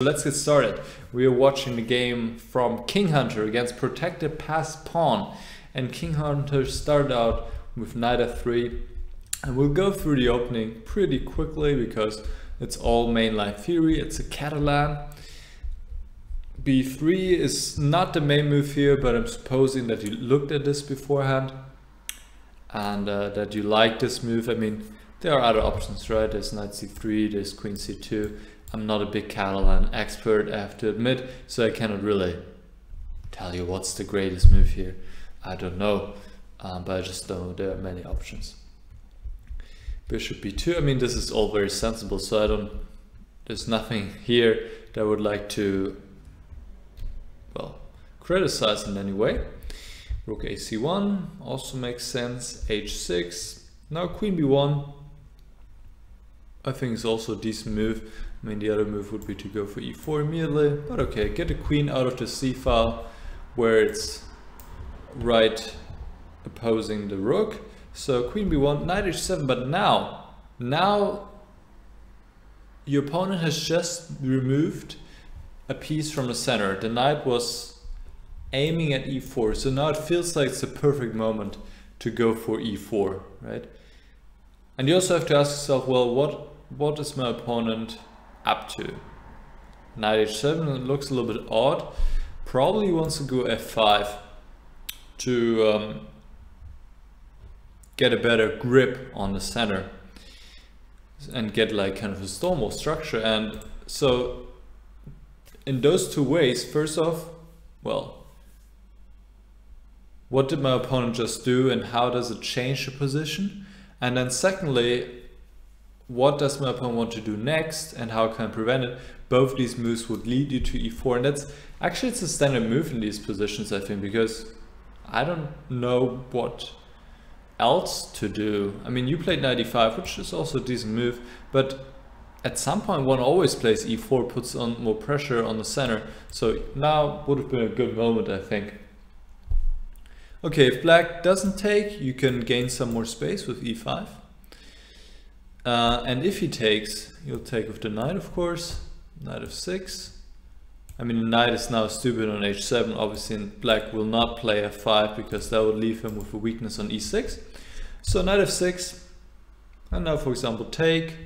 Let's get started. We are watching the game from King Hunter against Protected Passed Pawn. And King Hunter started out with knight f3. And we'll go through the opening pretty quickly because it's all mainline theory. It's a Catalan. b3 is not the main move here, but I'm supposing that you looked at this beforehand and uh, that you like this move. I mean, there are other options, right? There's knight c3, there's queen c2 I'm not a big Catalan expert, I have to admit, so I cannot really tell you what's the greatest move here. I don't know, um, but I just know there are many options. Bishop b2, I mean, this is all very sensible, so I don't, there's nothing here that I would like to, well, criticize in any way. Rook ac1 also makes sense, h6, now queen b1, I think is also a decent move. I mean, the other move would be to go for e4 immediately, but okay, get the queen out of the c file where it's right opposing the rook. So queen b1, knight h7, but now, now your opponent has just removed a piece from the center. The knight was aiming at e4, so now it feels like it's the perfect moment to go for e4, right? And you also have to ask yourself, well, what what is my opponent up to. Knight h7 looks a little bit odd. Probably wants to go f5 to um, get a better grip on the center and get like kind of a Stonewall structure. And so in those two ways, first off, well, what did my opponent just do and how does it change the position? And then secondly, what does my opponent want to do next and how can I prevent it? Both these moves would lead you to e4 and that's actually it's a standard move in these positions I think because I don't know what else to do. I mean you played 95 which is also a decent move but at some point one always plays e4 puts on more pressure on the center so now would have been a good moment I think. Okay if black doesn't take you can gain some more space with e5 uh, and if he takes, he'll take with the knight, of course. Knight of 6. I mean, knight is now stupid on h7. Obviously, black will not play f5 because that would leave him with a weakness on e6. So knight f6. And now, for example, take.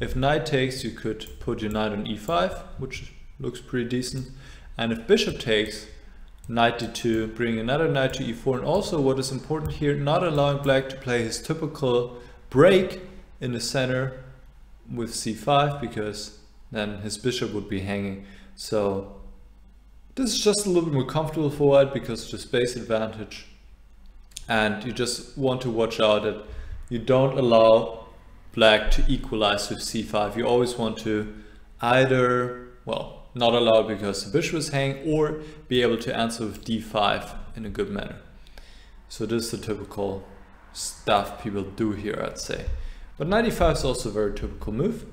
If knight takes, you could put your knight on e5, which looks pretty decent. And if bishop takes, knight d2, bring another knight to e4. And also what is important here, not allowing black to play his typical break in the center with c5 because then his bishop would be hanging. So this is just a little bit more comfortable for white because of the space advantage. And you just want to watch out that you don't allow black to equalize with c5. You always want to either, well, not allow because the bishop is hanging or be able to answer with d5 in a good manner. So this is the typical stuff people do here, I'd say. But 95 is also a very typical move.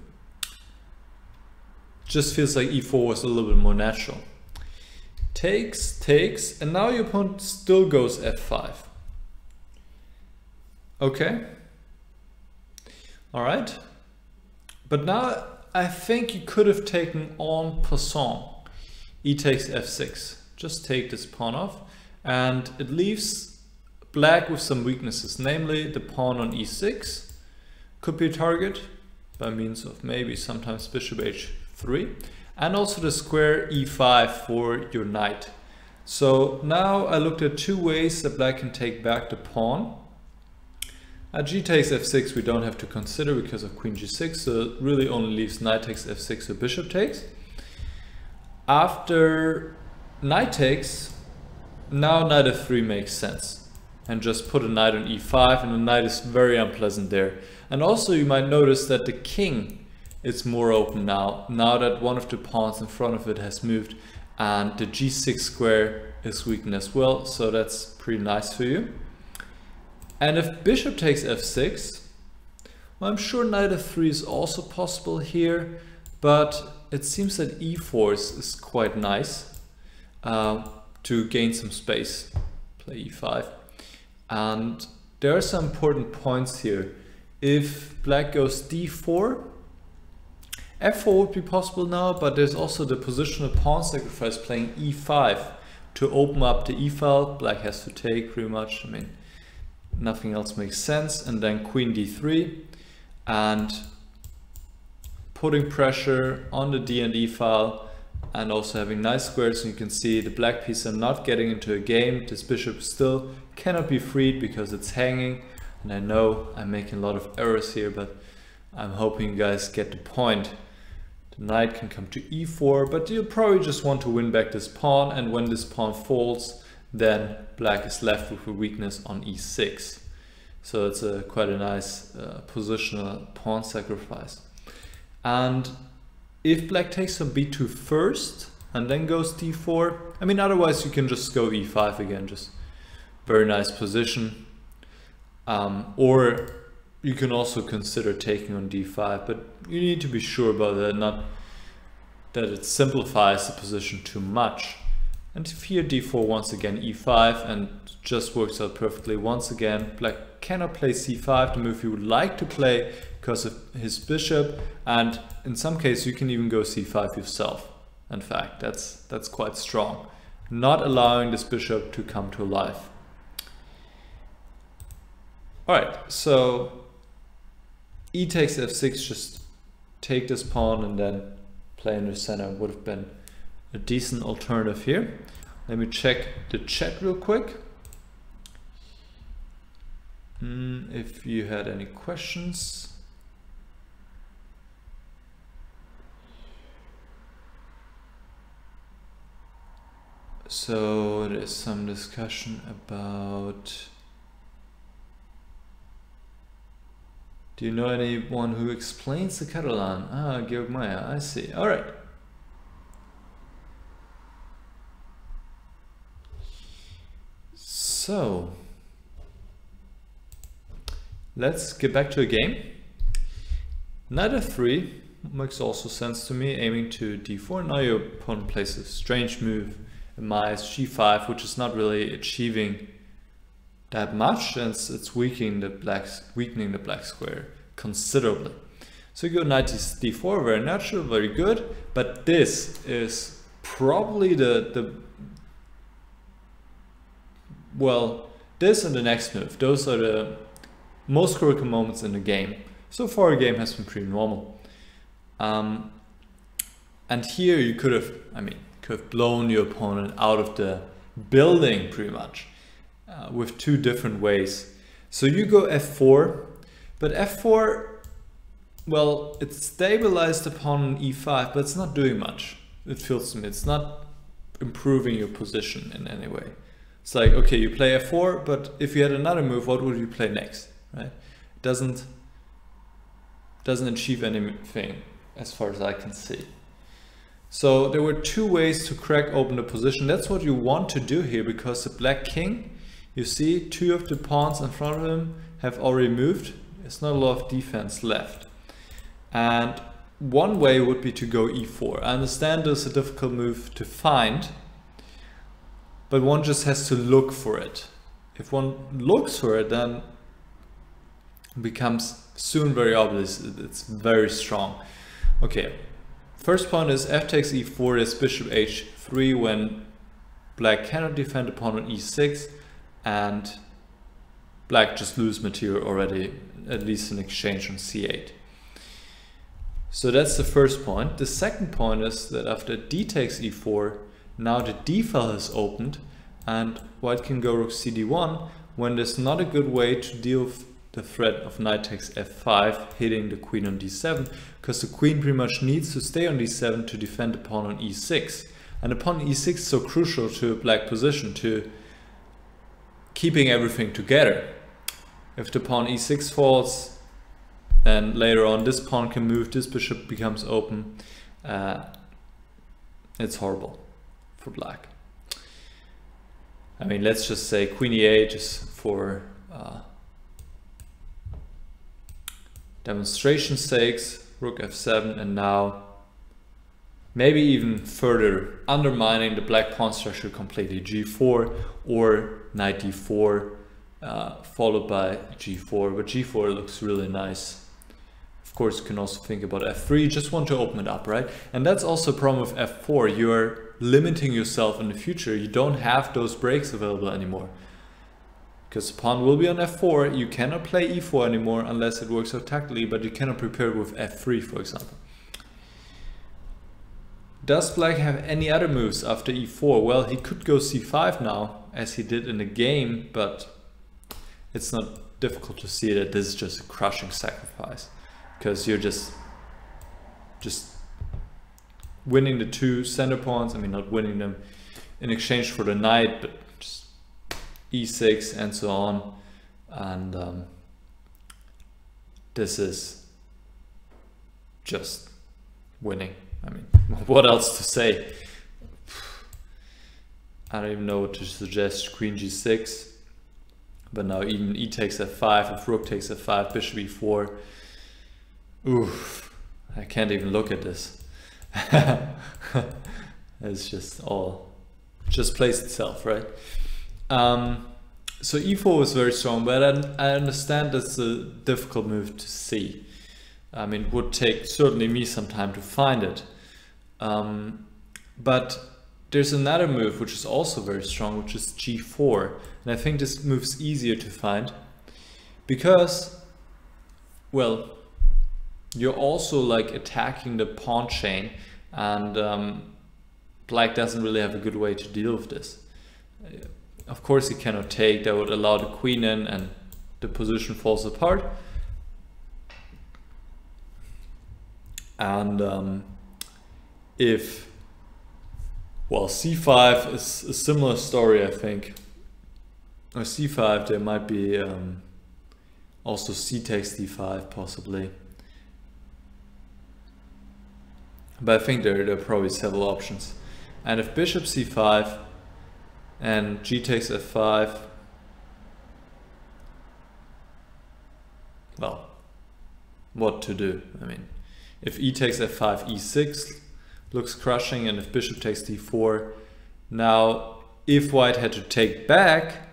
Just feels like e4 was a little bit more natural. Takes, takes, and now your opponent still goes f5. Okay. All right. But now I think you could have taken en passant. E takes f6. Just take this pawn off. And it leaves black with some weaknesses, namely the pawn on e6 could be a target by means of maybe sometimes bishop h3 and also the square e5 for your knight. So now I looked at two ways that black can take back the pawn. At g takes f6 we don't have to consider because of queen g6 so it really only leaves knight takes f6 or bishop takes. After knight takes now knight f3 makes sense and just put a knight on e5 and the knight is very unpleasant there. And also you might notice that the king is more open now, now that one of the pawns in front of it has moved and the g6 square is weakened as well, so that's pretty nice for you. And if bishop takes f6, well, I'm sure knight f3 is also possible here, but it seems that e4 is, is quite nice uh, to gain some space. Play e5. And there are some important points here if black goes d4, f4 would be possible now, but there's also the positional pawn sacrifice playing e5 to open up the e-file. Black has to take pretty much. I mean, nothing else makes sense. And then queen d3 and putting pressure on the d and e file and also having nice squares. And you can see the black piece are not getting into a game. This bishop still cannot be freed because it's hanging. And I know I'm making a lot of errors here, but I'm hoping you guys get the point. The knight can come to e4, but you'll probably just want to win back this pawn. And when this pawn falls, then black is left with a weakness on e6. So it's a quite a nice uh, positional pawn sacrifice. And if black takes on b2 first and then goes d4, I mean otherwise you can just go e5 again, just very nice position. Um, or you can also consider taking on d5, but you need to be sure about that, not that it simplifies the position too much. And here d4 once again e5 and just works out perfectly once again, black cannot play c5, the move he would like to play because of his bishop and in some cases you can even go c5 yourself. In fact, that's, that's quite strong. Not allowing this bishop to come to life. Alright, so e takes f6, just take this pawn and then play in the center would have been a decent alternative here. Let me check the chat real quick. Mm, if you had any questions. So there's some discussion about Do you know anyone who explains the Catalan? Ah, Georg Meier, I see. All right. So, let's get back to a game. Knight f3 makes also sense to me, aiming to d4. Now your opponent plays a strange move, a mice g5, which is not really achieving that much and it's, it's weakening the black weakening the black square considerably. So you go knight is d4, very natural, very good, but this is probably the the well, this and the next move, those are the most critical moments in the game. So far, the game has been pretty normal. Um, and here you could have, I mean, could have blown your opponent out of the building pretty much uh, with two different ways. So you go f4, but f4, well, it's stabilized upon e5, but it's not doing much. It feels to me, it's not improving your position in any way. It's like, okay, you play f4, but if you had another move, what would you play next, right? It doesn't, doesn't achieve anything as far as I can see. So there were two ways to crack open the position. That's what you want to do here because the black king you see two of the pawns in front of him have already moved. There's not a lot of defense left. And one way would be to go e4. I understand this is a difficult move to find, but one just has to look for it. If one looks for it, then becomes soon very obvious. It's very strong. Okay, first point is f takes e4 is bishop h3 when black cannot defend upon on e6 and black just lose material already, at least in exchange on c8. So that's the first point. The second point is that after d takes e4, now the d file is opened and white can go rook cd1 when there's not a good way to deal with the threat of knight takes f5 hitting the queen on d7 because the queen pretty much needs to stay on d7 to defend the pawn on e6 and the pawn e6 is so crucial to a black position to keeping everything together. If the pawn e6 falls, then later on this pawn can move, this bishop becomes open. Uh, it's horrible for black. I mean, let's just say queen e8 is for uh, demonstration sakes, rook f7, and now maybe even further undermining the black pawn structure completely g4 or knight d4 uh, followed by g4 but g4 looks really nice Of course, you can also think about f3, you just want to open it up, right? And that's also a problem with f4. You're limiting yourself in the future. You don't have those breaks available anymore. Because the pawn will be on f4, you cannot play e4 anymore unless it works out tactically, but you cannot prepare with f3, for example. Does black have any other moves after e4? Well, he could go c5 now, as he did in the game, but it's not difficult to see that this is just a crushing sacrifice. Because you're just, just winning the two center pawns, I mean not winning them in exchange for the knight, but e6 and so on. And um, this is just winning. I mean, what else to say? I don't even know what to suggest. Queen g6. But now even e takes f5, if rook takes f5, bishop e4. Oof, I can't even look at this. it's just all, just plays itself, right? Um, so e4 was very strong, but I, I understand it's a difficult move to see. I mean, it would take certainly me some time to find it. Um, but there's another move which is also very strong, which is g4. And I think this move's easier to find because, well, you're also like attacking the pawn chain and um, black doesn't really have a good way to deal with this. Of course he cannot take, that would allow the queen in and the position falls apart. And um, if, well, c5 is a similar story, I think. Or c5, there might be um, also c takes d5 possibly. But I think there, there are probably several options. And if bishop c5 and g takes f5, well, what to do? I mean, if e takes f5, e6 looks crushing, and if bishop takes d4, now if white had to take back,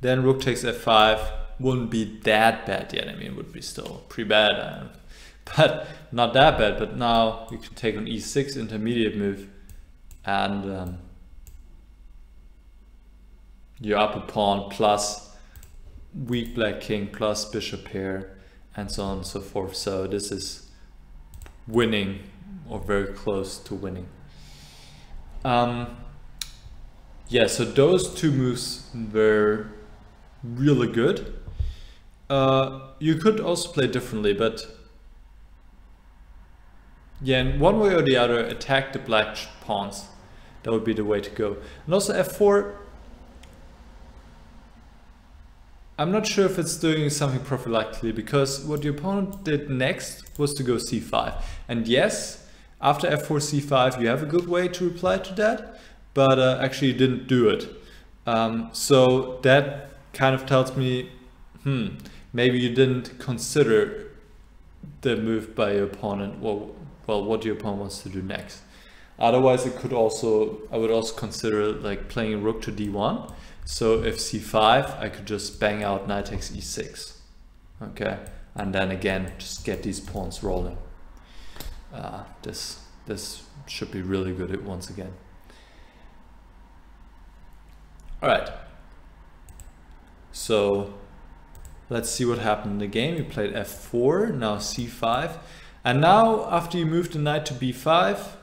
then rook takes f5 wouldn't be that bad yet. I mean, it would be still pretty bad. But not that bad. But now you can take on e6 intermediate move and um, you're up a pawn plus weak black king plus bishop pair and so on and so forth. So this is winning or very close to winning. Um, yeah, so those two moves were really good. Uh, you could also play differently, but yeah, in one way or the other, attack the black pawns. That would be the way to go. And also f4, I'm not sure if it's doing something prophylactically because what the opponent did next was to go c5. And yes, after f4, c5, you have a good way to reply to that, but uh, actually you didn't do it. Um, so that kind of tells me, hmm, maybe you didn't consider the move by your opponent. Well, well, what your opponent wants to do next. Otherwise, it could also, I would also consider like playing rook to d1. So if c5, I could just bang out knight takes e6. Okay, and then again, just get these pawns rolling. Uh, this, this should be really good once again. All right. So let's see what happened in the game. You played f4, now c5. And now, after you move the knight to b5,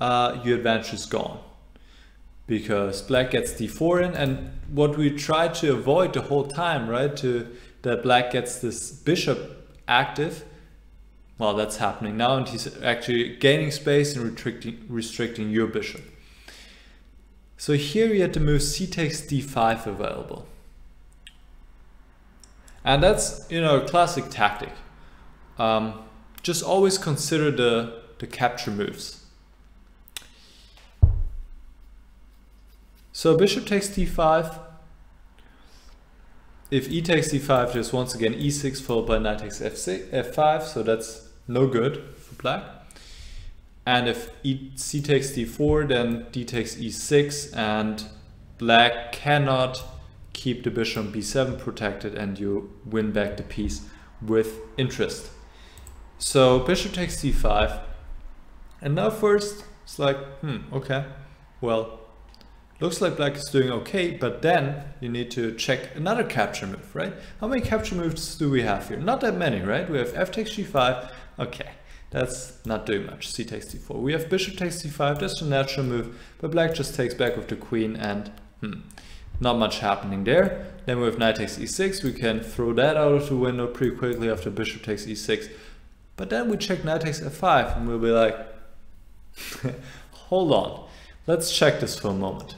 uh, your advantage is gone. Because black gets d4 in, and what we try to avoid the whole time, right, to that black gets this bishop active, well, that's happening now, and he's actually gaining space and restricting, restricting your bishop. So here you had to move c takes d5 available. And that's, you know, a classic tactic. Um, just always consider the, the capture moves. So bishop takes d5. If e takes d5, there's once again e6 followed by knight takes f6, f5, so that's no good for black. And if e, c takes d4, then d takes e6, and black cannot keep the bishop b7 protected, and you win back the piece with interest. So bishop takes d5. And now first, it's like, hmm, okay, well, looks like black is doing okay, but then you need to check another capture move, right? How many capture moves do we have here? Not that many, right? We have f takes g5, okay. That's not doing much, c takes d4. We have bishop takes d5, that's a natural move, but black just takes back with the queen and hmm, not much happening there. Then we have knight takes e6, we can throw that out of the window pretty quickly after bishop takes e6. But then we check knight takes f5 and we'll be like, hold on, let's check this for a moment.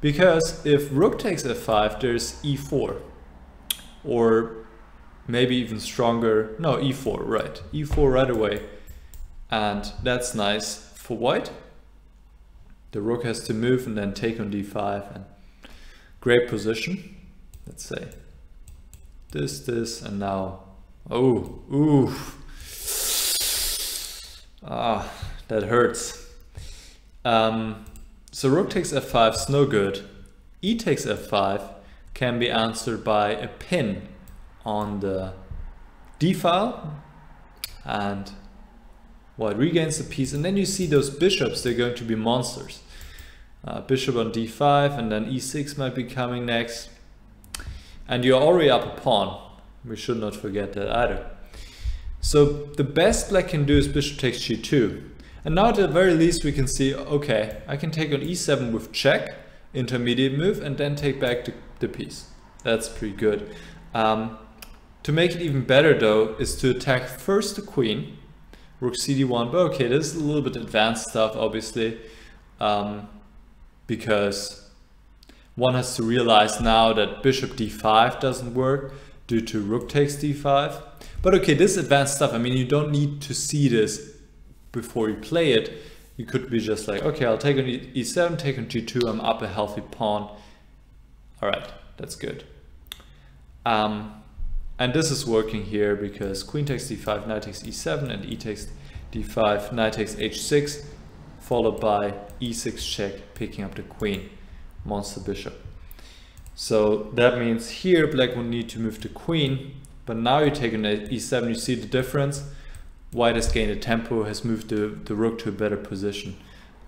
Because if rook takes f5, there's e4. Or maybe even stronger, no, e4, right. e4 right away. And that's nice for white. The rook has to move and then take on d5 and great position. Let's say this, this, and now, oh, ooh. Ah, that hurts. Um, so rook takes f5 is no good. e takes f5 can be answered by a pin on the d file and well, it regains the piece and then you see those bishops, they're going to be monsters. Uh, bishop on d5 and then e6 might be coming next. And you're already up a pawn. We should not forget that either. So the best black can do is bishop takes g2. And now at the very least we can see, okay, I can take on e7 with check, intermediate move, and then take back the, the piece. That's pretty good. Um, to make it even better though, is to attack first the queen, rook cd1, but okay, this is a little bit advanced stuff obviously, um, because one has to realize now that bishop d5 doesn't work due to rook takes d5. But okay, this advanced stuff, I mean, you don't need to see this before you play it, you could be just like, okay, I'll take on e7, take on g2, I'm up a healthy pawn. All right, that's good. Um, and this is working here because queen takes d5, knight takes e7, and e takes d5, knight takes h6, followed by e6 check, picking up the queen, monster bishop. So that means here black will need to move the queen, but now you take on e7, you see the difference? White has gained a tempo, has moved the, the rook to a better position.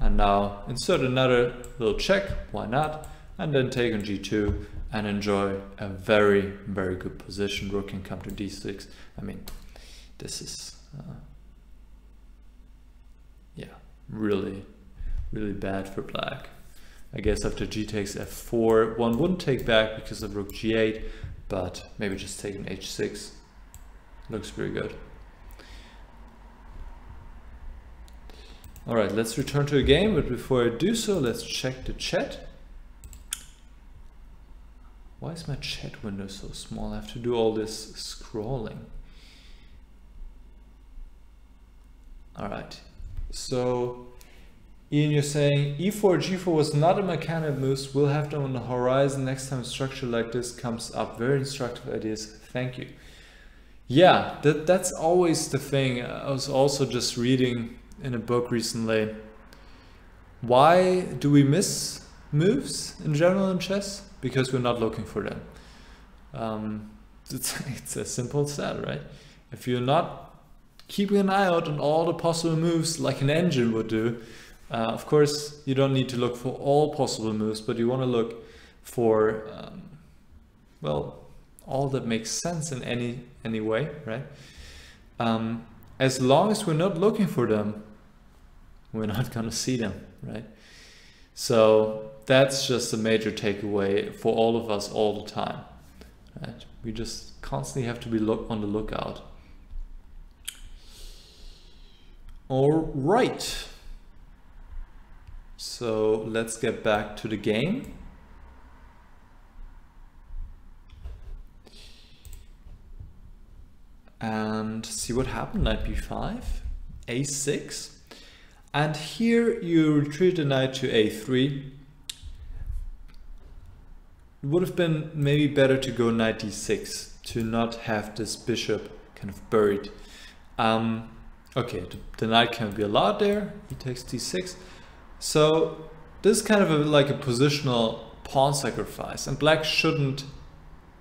And now insert another little check, why not? And then take on g2 and enjoy a very, very good position. Rook can come to d6. I mean, this is, uh, yeah, really, really bad for black. I guess after g takes f4, one wouldn't take back because of rook g8, but maybe just take an h6. Looks pretty good. All right, let's return to the game, but before I do so, let's check the chat. Why is my chat window so small? I have to do all this scrolling. All right, so Ian, you're saying e4, g4 was not a mechanic move. We'll have them on the horizon next time a structure like this comes up. Very instructive ideas. Thank you. Yeah, that, that's always the thing. I was also just reading in a book recently. Why do we miss moves in general in chess? Because we're not looking for them. Um, it's, it's as simple that, right? If you're not keeping an eye out on all the possible moves like an engine would do, uh, of course, you don't need to look for all possible moves, but you want to look for, um, well, all that makes sense in any any way, right? Um, as long as we're not looking for them, we're not going to see them, right? So that's just a major takeaway for all of us all the time. Right? We just constantly have to be look on the lookout. All right. So let's get back to the game. And see what happened, knight b5, a6, and here you retreat the knight to a3. It would have been maybe better to go knight d6 to not have this bishop kind of buried. Um, okay, the, the knight can be allowed there. He takes d6. So this is kind of a, like a positional pawn sacrifice and black shouldn't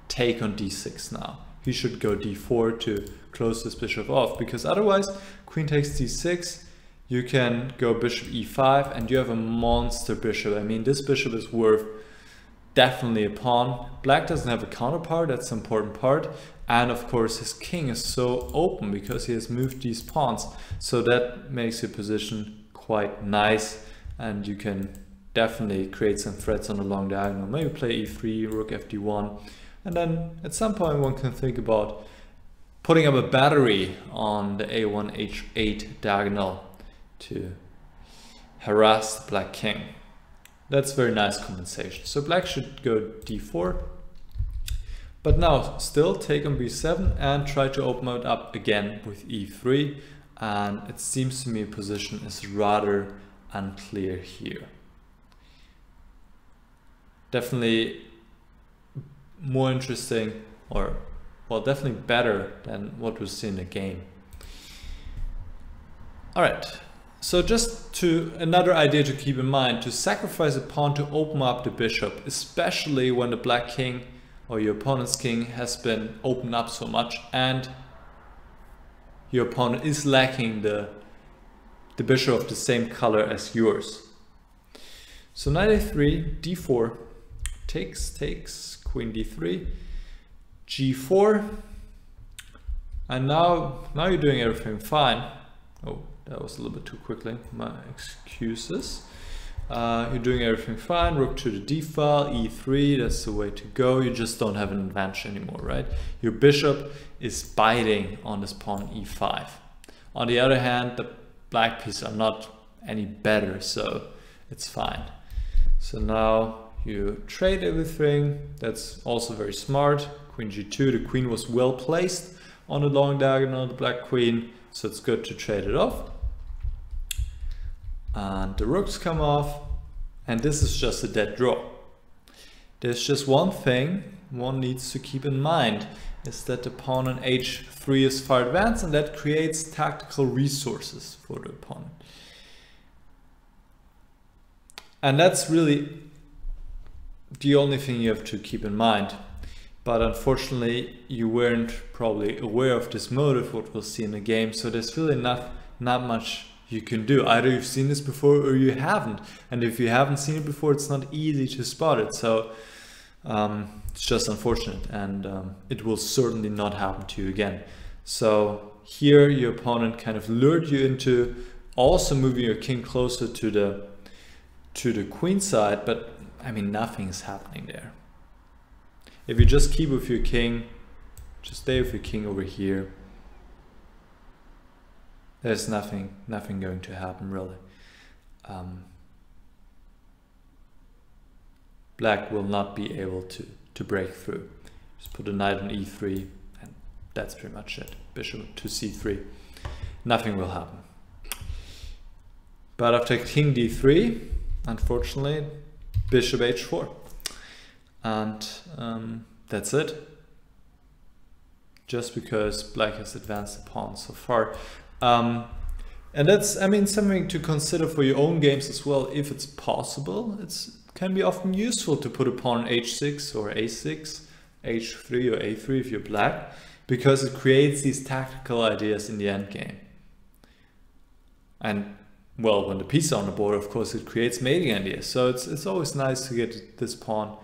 take on d6 now. he should go d4 to close this bishop off because otherwise queen takes d6 you can go bishop e5 and you have a monster bishop. I mean this bishop is worth definitely a pawn. Black doesn't have a counterpart, that's the important part. And of course his king is so open because he has moved these pawns. So that makes your position quite nice and you can definitely create some threats on the long diagonal. Maybe play e3, rook fd1 and then at some point one can think about putting up a battery on the a1 h8 diagonal to harass the black king. That's very nice compensation. So black should go d4. But now still take on b7 and try to open it up again with e3. And it seems to me position is rather unclear here. Definitely more interesting or well definitely better than what we see in the game. All right, so just to another idea to keep in mind, to sacrifice a pawn to open up the bishop, especially when the black king or your opponent's king has been opened up so much and your opponent is lacking the, the bishop of the same color as yours. So knight a3, d4, takes, takes, queen d3, g4, and now, now you're doing everything fine. Oh, that was a little bit too quickly, my excuses. Uh, you're doing everything fine, rook to the d file, e3, that's the way to go. You just don't have an advantage anymore, right? Your bishop is biting on this pawn e5. On the other hand, the black pieces are not any better, so it's fine. So now you trade everything. That's also very smart. Queen g2, the queen was well placed on the long diagonal, the black queen, so it's good to trade it off and the rooks come off and this is just a dead draw. There's just one thing one needs to keep in mind is that the pawn on h3 is far advanced and that creates tactical resources for the opponent. And that's really the only thing you have to keep in mind. But unfortunately, you weren't probably aware of this motive, what we'll see in the game. So there's really not, not much you can do. Either you've seen this before or you haven't. And if you haven't seen it before, it's not easy to spot it. So um, it's just unfortunate and um, it will certainly not happen to you again. So here your opponent kind of lured you into also moving your king closer to the to the queen side, but I mean nothing is happening there. If you just keep with your king, just stay with your king over here, there's nothing nothing going to happen really. Um, black will not be able to to break through. Just put a knight on e3 and that's pretty much it. Bishop to c3. Nothing will happen. But after king d3, unfortunately, bishop h4. And um, that's it. Just because black has advanced the pawn so far. Um, and that's, I mean, something to consider for your own games as well. If it's possible, it can be often useful to put a pawn h6 or a6, h3 or a3 if you're black, because it creates these tactical ideas in the endgame. And well, when the pieces are on the board, of course, it creates mating ideas. So it's, it's always nice to get this pawn.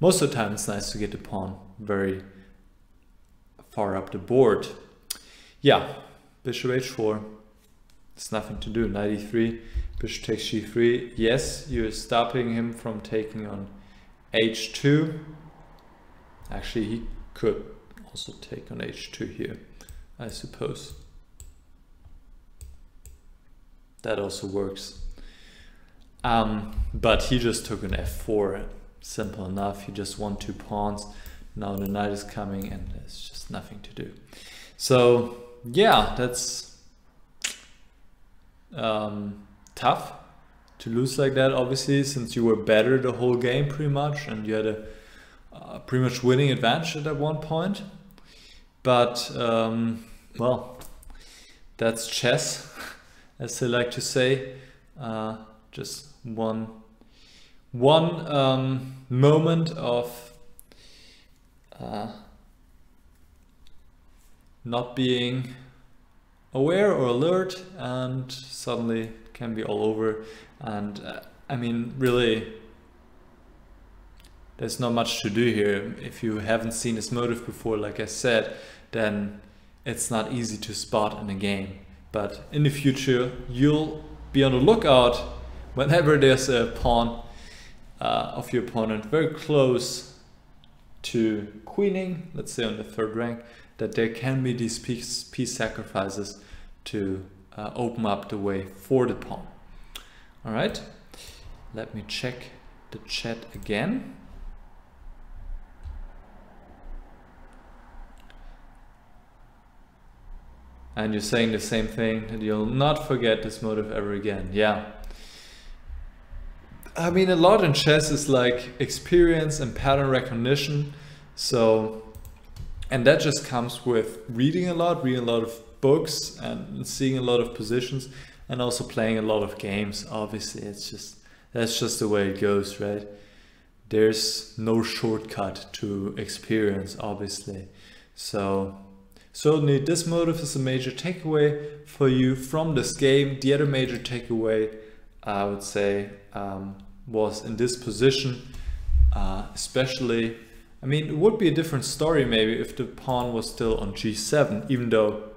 Most of the time, it's nice to get the pawn very far up the board. Yeah, bishop h4 there's nothing to do. Knight e3 bishop takes g3 yes you're stopping him from taking on h2 actually he could also take on h2 here I suppose. That also works. Um, but he just took an f4 simple enough. He just won two pawns. Now the knight is coming and there's just nothing to do. So yeah, that's um, tough to lose like that, obviously, since you were better the whole game pretty much and you had a uh, pretty much winning advantage at that one point. But, um, well, that's chess, as they like to say. Uh, just one, one um, moment of uh, not being aware or alert and suddenly can be all over. And uh, I mean really there's not much to do here. If you haven't seen his motive before like I said then it's not easy to spot in a game. But in the future you'll be on the lookout whenever there's a pawn uh, of your opponent very close to queening let's say on the third rank that there can be these piece, piece sacrifices to uh, open up the way for the pawn. All right, let me check the chat again. And you're saying the same thing, that you'll not forget this motive ever again. Yeah. I mean, a lot in chess is like experience and pattern recognition. So and that just comes with reading a lot, reading a lot of books and seeing a lot of positions and also playing a lot of games. Obviously, it's just that's just the way it goes, right? There's no shortcut to experience, obviously. So certainly this motive is a major takeaway for you from this game. The other major takeaway, I would say, um, was in this position, uh, especially I mean, it would be a different story maybe if the pawn was still on g7, even though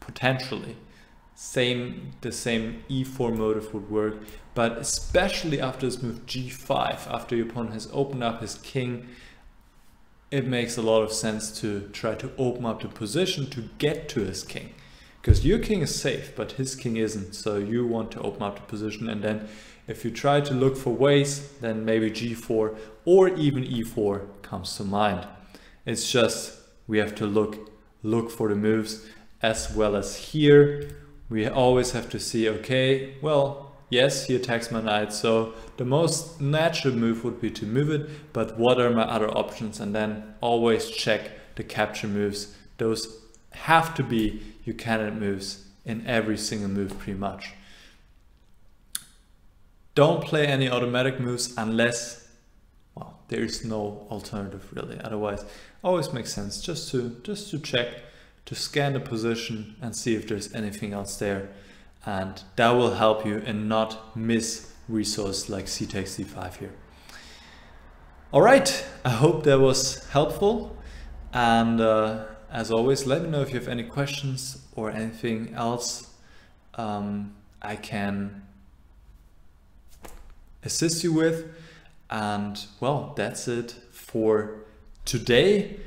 potentially same the same e4 motive would work. But especially after this move g5, after your pawn has opened up his king, it makes a lot of sense to try to open up the position to get to his king. Because your king is safe, but his king isn't. So you want to open up the position and then if you try to look for ways, then maybe g4 or even e4 comes to mind. It's just we have to look look for the moves as well as here. We always have to see, okay, well, yes, he attacks my knight, so the most natural move would be to move it, but what are my other options? And then always check the capture moves. Those have to be your candidate moves in every single move pretty much. Don't play any automatic moves unless, well, there is no alternative really. Otherwise, always makes sense just to just to check, to scan the position and see if there's anything else there. And that will help you and not miss resource like c takes c5 here. All right, I hope that was helpful. And uh, as always, let me know if you have any questions or anything else um, I can assist you with. And well, that's it for today.